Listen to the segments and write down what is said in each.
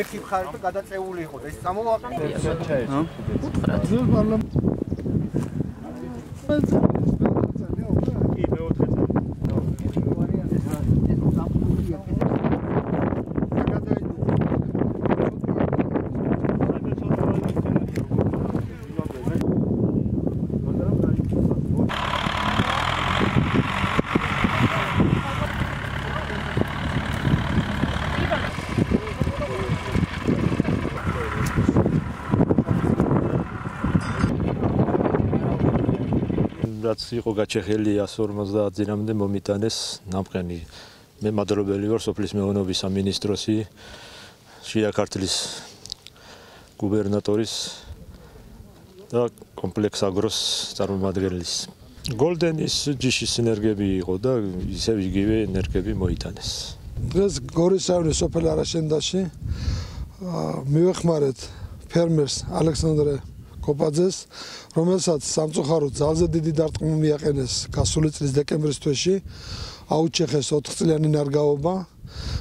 ერთი მხარე და გადაწეული იყო და ეს სამოვაყენე. რაც იყო გაჩეხელი 150 ძინამდე მომიტანეს ნამყენი. მე მადლობელი ვარ სოფლის მეურნეობის სამინისტროსი შიდა ქართლის გუბერნატორის და კომპლექს აგროს წარმომადგენლის. გოლდენის ჯიშის ენერგები იყო და ისევ იგივე ენერგები მოიტანეს. დღეს გორისავნის სოფელ არაშენდაში მივეხმარეთ ფერმერს ალექსანდრე კოპაძეს, რომელსაც სამწუხაროდ ძალზე დიდი დარტყმა მიაყენეს გასული წლის დეკემბრის თვეში, აუჩეხეს 4 წლიანი ნარგავობა.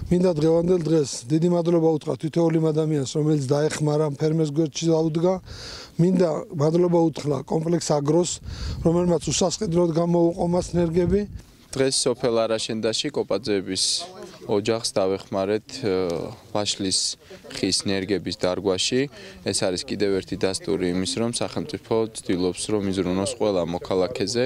მინდა დღევანდელ დღეს დიდი მადლობა უთხრა თითოეულ იმ ადამიანს, რომელიც დაეხმარა ფერმერს გვერდში დაუდგა. მინდა მადლობა უთხრა კომპლექს აგროს, რომელმაც უსასყიდროდ გამოუყომას ნერგები. დღეს სოფელ არაშენდაში კოპაძეების ოჯახს დავეხმარეთ ვაშლის ხის ნერგების დარგვაში. ეს არის კიდევ ერთი დასტური იმის, რომ სახელმწიფო ცდილობს, რომ იზრუნოს ყველა მოქალაქეზე.